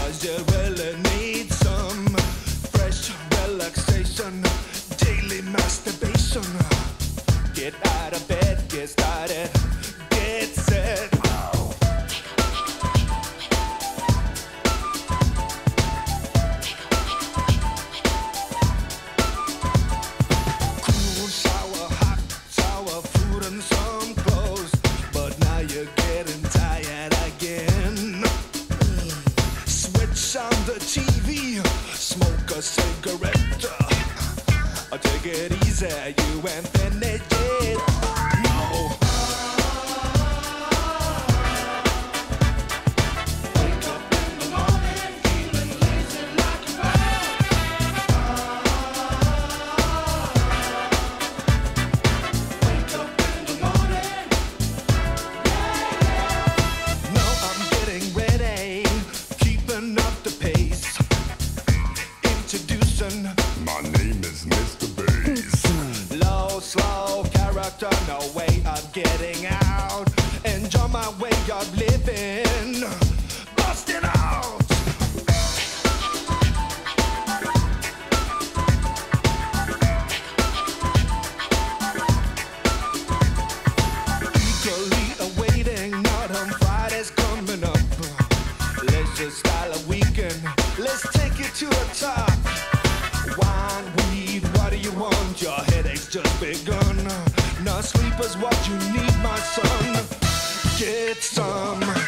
Cause you really need some fresh relaxation, daily masturbation. Get out of bed, get started, get set. Cool hot food and some. TV, smoke a cigarette. I Take it easy, you and finish it. No, Introducing My name is Mr. Bass. low, slow character, no way of getting out. Enjoy my way of living, bust out. Eagerly awaiting, autumn Friday's coming up. Let's just style a weekend. Let's take it to the top. Just begun. Now sleep is what you need, my son. Get some.